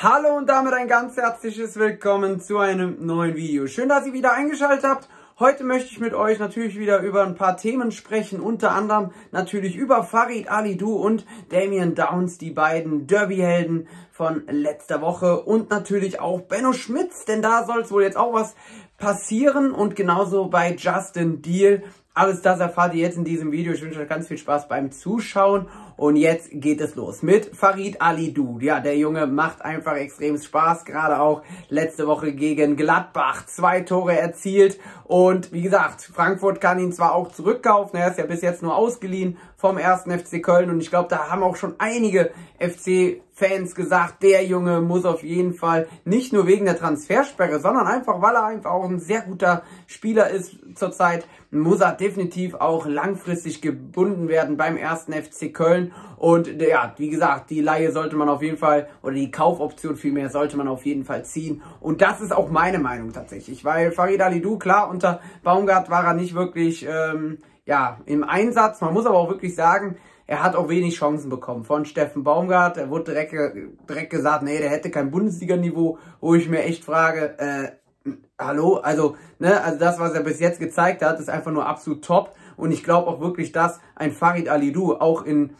Hallo und damit ein ganz herzliches Willkommen zu einem neuen Video. Schön, dass ihr wieder eingeschaltet habt. Heute möchte ich mit euch natürlich wieder über ein paar Themen sprechen, unter anderem natürlich über Farid Alidou und Damian Downs, die beiden Derby-Helden von letzter Woche und natürlich auch Benno Schmitz, denn da soll es wohl jetzt auch was passieren und genauso bei Justin Deal. Alles das erfahrt ihr jetzt in diesem Video. Ich wünsche euch ganz viel Spaß beim Zuschauen. Und jetzt geht es los mit Farid Alidou. Ja, der Junge macht einfach extrem Spaß. Gerade auch letzte Woche gegen Gladbach. Zwei Tore erzielt. Und wie gesagt, Frankfurt kann ihn zwar auch zurückkaufen. Er ist ja bis jetzt nur ausgeliehen vom ersten FC Köln. Und ich glaube, da haben auch schon einige FC Fans gesagt, der Junge muss auf jeden Fall nicht nur wegen der Transfersperre, sondern einfach, weil er einfach auch ein sehr guter Spieler ist zurzeit, muss er definitiv auch langfristig gebunden werden beim ersten FC Köln. Und ja, wie gesagt, die Laie sollte man auf jeden Fall, oder die Kaufoption vielmehr, sollte man auf jeden Fall ziehen. Und das ist auch meine Meinung tatsächlich, weil Farid Alidou, klar, unter Baumgart war er nicht wirklich ähm, ja, im Einsatz. Man muss aber auch wirklich sagen, er hat auch wenig Chancen bekommen von Steffen Baumgart. Er wurde direkt, direkt gesagt, nee, der hätte kein Bundesliga-Niveau, wo ich mir echt frage, äh, hallo, also, ne, also das, was er bis jetzt gezeigt hat, ist einfach nur absolut top. Und ich glaube auch wirklich, dass ein Farid Alidou auch in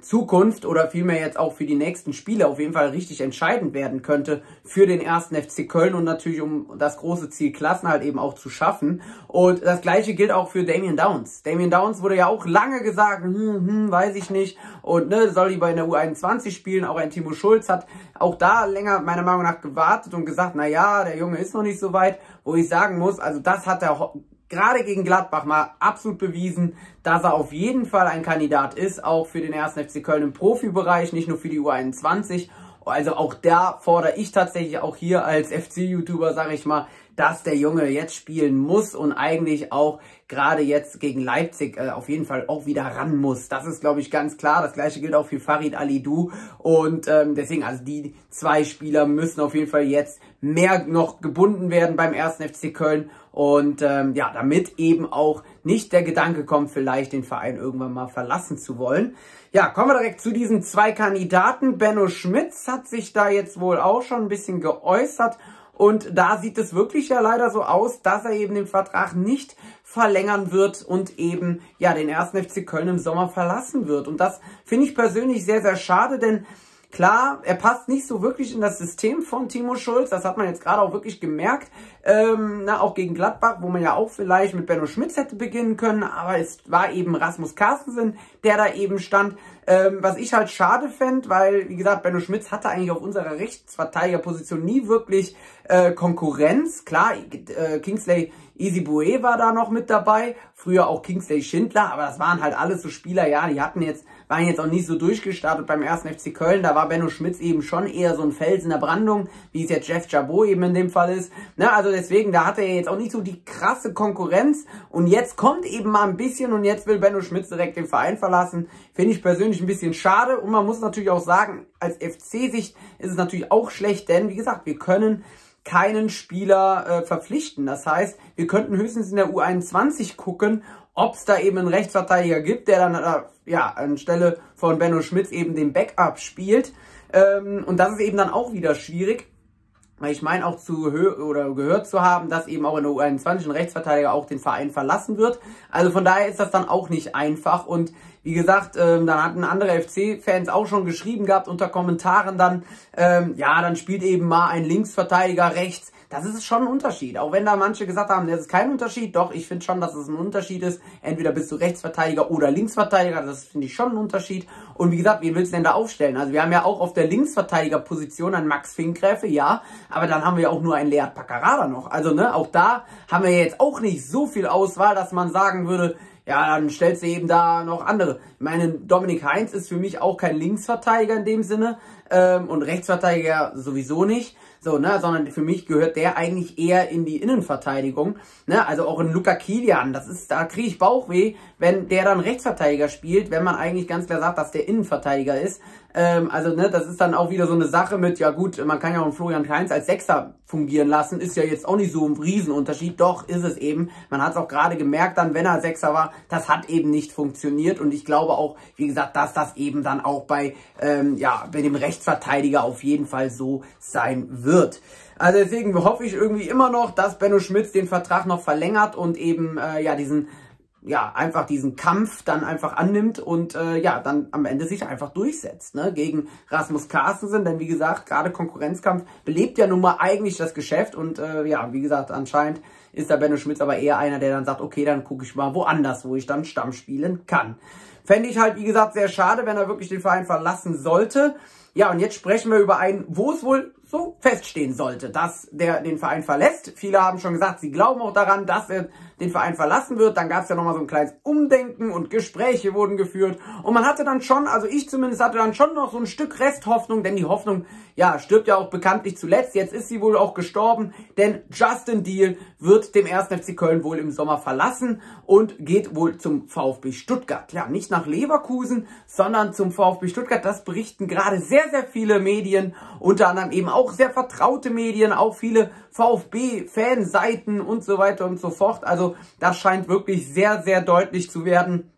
Zukunft oder vielmehr jetzt auch für die nächsten Spiele auf jeden Fall richtig entscheidend werden könnte für den ersten FC Köln und natürlich um das große Ziel Klassen halt eben auch zu schaffen. Und das gleiche gilt auch für Damien Downs. Damien Downs wurde ja auch lange gesagt, hm, hm, weiß ich nicht und ne, soll lieber in der U21 spielen. Auch ein Timo Schulz hat auch da länger meiner Meinung nach gewartet und gesagt, na ja, der Junge ist noch nicht so weit, wo ich sagen muss, also das hat er gerade gegen Gladbach mal absolut bewiesen, dass er auf jeden Fall ein Kandidat ist, auch für den ersten FC Köln im Profibereich, nicht nur für die U21. Also auch da fordere ich tatsächlich auch hier als FC-YouTuber, sage ich mal, dass der Junge jetzt spielen muss und eigentlich auch gerade jetzt gegen Leipzig äh, auf jeden Fall auch wieder ran muss. Das ist, glaube ich, ganz klar. Das gleiche gilt auch für Farid Alidou. Und ähm, deswegen, also die zwei Spieler müssen auf jeden Fall jetzt mehr noch gebunden werden beim ersten FC Köln. Und ähm, ja, damit eben auch nicht der Gedanke kommt, vielleicht den Verein irgendwann mal verlassen zu wollen. Ja, kommen wir direkt zu diesen zwei Kandidaten. Benno Schmitz hat sich da jetzt wohl auch schon ein bisschen geäußert und da sieht es wirklich ja leider so aus, dass er eben den Vertrag nicht verlängern wird und eben ja den ersten FC Köln im Sommer verlassen wird. Und das finde ich persönlich sehr, sehr schade, denn Klar, er passt nicht so wirklich in das System von Timo Schulz. Das hat man jetzt gerade auch wirklich gemerkt. Ähm, na, auch gegen Gladbach, wo man ja auch vielleicht mit Benno Schmitz hätte beginnen können. Aber es war eben Rasmus Carstensen, der da eben stand. Ähm, was ich halt schade fände, weil, wie gesagt, Benno Schmitz hatte eigentlich auf unserer Rechtsverteidigerposition nie wirklich äh, Konkurrenz. Klar, äh, Kingsley Easy Bue war da noch mit dabei. Früher auch Kingsley Schindler. Aber das waren halt alles so Spieler, ja, die hatten jetzt, waren jetzt auch nicht so durchgestartet beim ersten FC Köln. Da war Benno Schmitz eben schon eher so ein Fels in der Brandung, wie es jetzt Jeff Jabot eben in dem Fall ist. Ne, also deswegen, da hatte er jetzt auch nicht so die krasse Konkurrenz. Und jetzt kommt eben mal ein bisschen und jetzt will Benno Schmitz direkt den Verein verlassen. Finde ich persönlich ein bisschen schade. Und man muss natürlich auch sagen, als FC-Sicht ist es natürlich auch schlecht, denn wie gesagt, wir können keinen Spieler äh, verpflichten. Das heißt, wir könnten höchstens in der U21 gucken, ob es da eben einen Rechtsverteidiger gibt, der dann äh, ja anstelle von Benno Schmitz eben den Backup spielt. Ähm, und das ist eben dann auch wieder schwierig. Weil ich meine auch zu oder gehört zu haben, dass eben auch in der U21 ein Rechtsverteidiger auch den Verein verlassen wird. Also von daher ist das dann auch nicht einfach. Und wie gesagt, ähm, dann hatten andere FC-Fans auch schon geschrieben gehabt unter Kommentaren dann, ähm, ja, dann spielt eben mal ein Linksverteidiger rechts das ist schon ein Unterschied. Auch wenn da manche gesagt haben, das ist kein Unterschied. Doch, ich finde schon, dass es ein Unterschied ist. Entweder bist du Rechtsverteidiger oder Linksverteidiger. Das finde ich schon ein Unterschied. Und wie gesagt, wen willst du denn da aufstellen? Also wir haben ja auch auf der Linksverteidigerposition einen Max Finkgräfe, ja. Aber dann haben wir auch nur einen Lead Paccarada noch. Also ne, auch da haben wir jetzt auch nicht so viel Auswahl, dass man sagen würde, ja, dann stellst du eben da noch andere. Ich meine, Dominik Heinz ist für mich auch kein Linksverteidiger in dem Sinne ähm, und Rechtsverteidiger sowieso nicht. So, ne, sondern für mich gehört der eigentlich eher in die Innenverteidigung. Ne, also auch in Luca Kilian, das ist, da kriege ich Bauchweh, wenn der dann Rechtsverteidiger spielt, wenn man eigentlich ganz klar sagt, dass der Innenverteidiger ist. Ähm, also, ne, das ist dann auch wieder so eine Sache mit, ja gut, man kann ja auch Florian Kainz als Sechser fungieren lassen, ist ja jetzt auch nicht so ein Riesenunterschied, doch ist es eben. Man hat es auch gerade gemerkt dann, wenn er Sechser war, das hat eben nicht funktioniert und ich glaube auch, wie gesagt, dass das eben dann auch bei, ähm, ja, bei dem Rechts Rechtsverteidiger auf jeden Fall so sein wird. Also deswegen hoffe ich irgendwie immer noch, dass Benno Schmitz den Vertrag noch verlängert und eben äh, ja diesen ja, einfach diesen Kampf dann einfach annimmt und äh, ja, dann am Ende sich einfach durchsetzt, ne, gegen Rasmus Carstensen, denn wie gesagt, gerade Konkurrenzkampf belebt ja nun mal eigentlich das Geschäft und äh, ja, wie gesagt, anscheinend ist der Benno Schmitz aber eher einer, der dann sagt, okay, dann gucke ich mal woanders, wo ich dann Stamm spielen kann. Fände ich halt, wie gesagt, sehr schade, wenn er wirklich den Verein verlassen sollte. Ja, und jetzt sprechen wir über einen, wo es wohl so feststehen sollte, dass der den Verein verlässt. Viele haben schon gesagt, sie glauben auch daran, dass er den Verein verlassen wird. Dann gab es ja nochmal so ein kleines Umdenken und Gespräche wurden geführt. Und man hatte dann schon, also ich zumindest hatte dann schon noch so ein Stück Resthoffnung, denn die Hoffnung, ja, stirbt ja auch bekanntlich zuletzt. Jetzt ist sie wohl auch gestorben, denn Justin Deal wird dem 1. FC Köln wohl im Sommer verlassen und geht wohl zum VfB Stuttgart. Ja, nicht nach Leverkusen, sondern zum VfB Stuttgart. Das berichten gerade sehr, sehr viele Medien, unter anderem eben auch sehr vertraute Medien, auch viele VfB-Fanseiten und so weiter und so fort. Also das scheint wirklich sehr, sehr deutlich zu werden.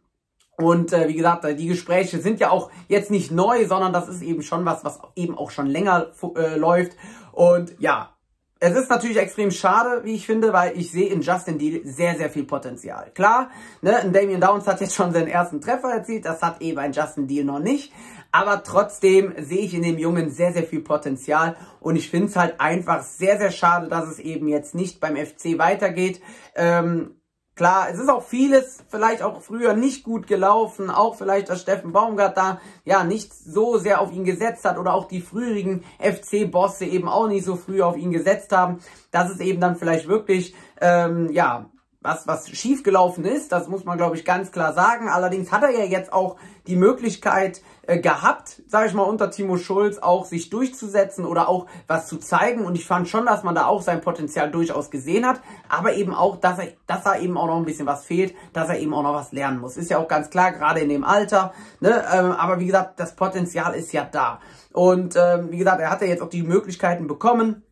Und äh, wie gesagt, die Gespräche sind ja auch jetzt nicht neu, sondern das ist eben schon was, was eben auch schon länger äh, läuft. Und ja, es ist natürlich extrem schade, wie ich finde, weil ich sehe in Justin Deal sehr, sehr viel Potenzial. Klar, ne, ein Damian Downs hat jetzt schon seinen ersten Treffer erzielt, das hat eben ein Justin Deal noch nicht. Aber trotzdem sehe ich in dem Jungen sehr, sehr viel Potenzial und ich finde es halt einfach sehr, sehr schade, dass es eben jetzt nicht beim FC weitergeht. Ähm, Klar, es ist auch vieles vielleicht auch früher nicht gut gelaufen, auch vielleicht, dass Steffen Baumgart da ja nicht so sehr auf ihn gesetzt hat oder auch die früheren FC-Bosse eben auch nicht so früh auf ihn gesetzt haben, dass es eben dann vielleicht wirklich ähm, ja was, was schiefgelaufen ist, das muss man, glaube ich, ganz klar sagen. Allerdings hat er ja jetzt auch die Möglichkeit äh, gehabt, sage ich mal, unter Timo Schulz auch sich durchzusetzen oder auch was zu zeigen. Und ich fand schon, dass man da auch sein Potenzial durchaus gesehen hat, aber eben auch, dass er, dass er eben auch noch ein bisschen was fehlt, dass er eben auch noch was lernen muss. Ist ja auch ganz klar, gerade in dem Alter. Ne? Ähm, aber wie gesagt, das Potenzial ist ja da. Und ähm, wie gesagt, er hat ja jetzt auch die Möglichkeiten bekommen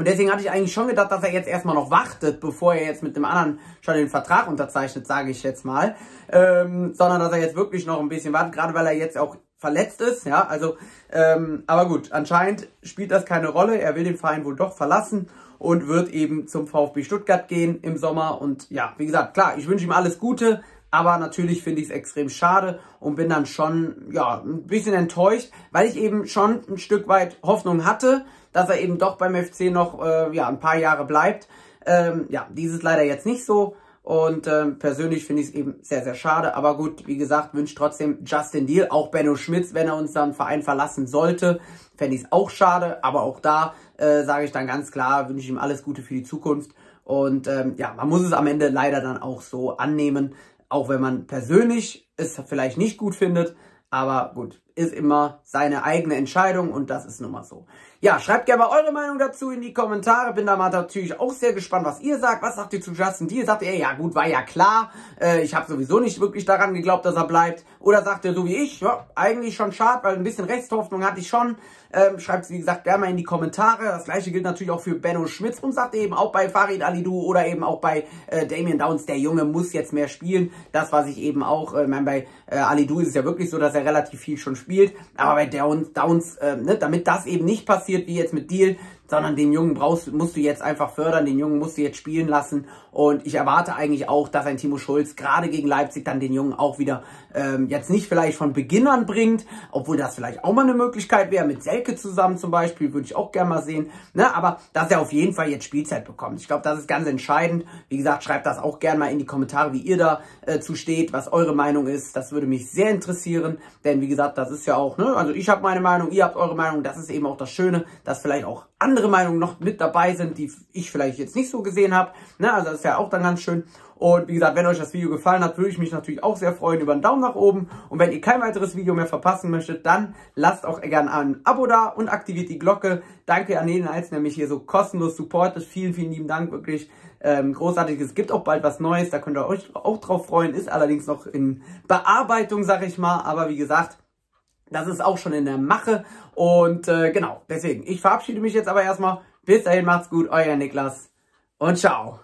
und deswegen hatte ich eigentlich schon gedacht, dass er jetzt erstmal noch wartet, bevor er jetzt mit dem anderen schon den Vertrag unterzeichnet, sage ich jetzt mal. Ähm, sondern dass er jetzt wirklich noch ein bisschen wartet, gerade weil er jetzt auch verletzt ist. Ja, also, ähm, aber gut, anscheinend spielt das keine Rolle. Er will den Verein wohl doch verlassen und wird eben zum VfB Stuttgart gehen im Sommer. Und ja, wie gesagt, klar, ich wünsche ihm alles Gute. Aber natürlich finde ich es extrem schade und bin dann schon, ja, ein bisschen enttäuscht, weil ich eben schon ein Stück weit Hoffnung hatte, dass er eben doch beim FC noch äh, ja, ein paar Jahre bleibt. Ähm, ja, dieses leider jetzt nicht so. Und ähm, persönlich finde ich es eben sehr, sehr schade. Aber gut, wie gesagt, wünsche trotzdem Justin Deal, auch Benno Schmitz, wenn er uns dann Verein verlassen sollte, fände ich es auch schade. Aber auch da äh, sage ich dann ganz klar, wünsche ich ihm alles Gute für die Zukunft. Und ähm, ja, man muss es am Ende leider dann auch so annehmen, auch wenn man persönlich es vielleicht nicht gut findet. Aber gut, ist immer seine eigene Entscheidung und das ist nun mal so. Ja, schreibt gerne mal eure Meinung dazu in die Kommentare. Bin da mal natürlich auch sehr gespannt, was ihr sagt. Was sagt ihr zu Justin Deal? Sagt ihr, ja gut, war ja klar. Äh, ich habe sowieso nicht wirklich daran geglaubt, dass er bleibt. Oder sagt ihr so wie ich, ja, eigentlich schon schade, weil ein bisschen Resthoffnung hatte ich schon. Ähm, Schreibt es, wie gesagt, gerne mal in die Kommentare. Das gleiche gilt natürlich auch für Benno Schmitz und sagt eben auch bei Farid Alidou oder eben auch bei äh, Damien Downs, der Junge muss jetzt mehr spielen. Das, was ich eben auch, äh, meine, bei äh, Alidou ist es ja wirklich so, dass er relativ viel schon spielt. Aber bei Downs, Downs äh, ne, damit das eben nicht passiert, wie jetzt mit Deal, sondern den Jungen brauchst, musst du jetzt einfach fördern, den Jungen musst du jetzt spielen lassen und ich erwarte eigentlich auch, dass ein Timo Schulz gerade gegen Leipzig dann den Jungen auch wieder ähm, jetzt nicht vielleicht von Beginn an bringt, obwohl das vielleicht auch mal eine Möglichkeit wäre, mit Selke zusammen zum Beispiel, würde ich auch gerne mal sehen, ne? aber dass er auf jeden Fall jetzt Spielzeit bekommt. Ich glaube, das ist ganz entscheidend. Wie gesagt, schreibt das auch gerne mal in die Kommentare, wie ihr da äh, zu steht, was eure Meinung ist. Das würde mich sehr interessieren, denn wie gesagt, das ist ja auch, ne? also ich habe meine Meinung, ihr habt eure Meinung, das ist eben auch das Schöne, dass vielleicht auch andere Meinungen noch mit dabei sind, die ich vielleicht jetzt nicht so gesehen habe. Ne? Also das ist ja auch dann ganz schön. Und wie gesagt, wenn euch das Video gefallen hat, würde ich mich natürlich auch sehr freuen über einen Daumen nach oben. Und wenn ihr kein weiteres Video mehr verpassen möchtet, dann lasst auch gerne ein Abo da und aktiviert die Glocke. Danke an jeden Einzelnen, der mich hier so kostenlos supportet. Vielen, vielen lieben Dank, wirklich ähm, großartig. Es gibt auch bald was Neues, da könnt ihr euch auch drauf freuen. Ist allerdings noch in Bearbeitung, sag ich mal. Aber wie gesagt, das ist auch schon in der Mache. Und äh, genau, deswegen, ich verabschiede mich jetzt aber erstmal. Bis dahin, macht's gut, euer Niklas und ciao.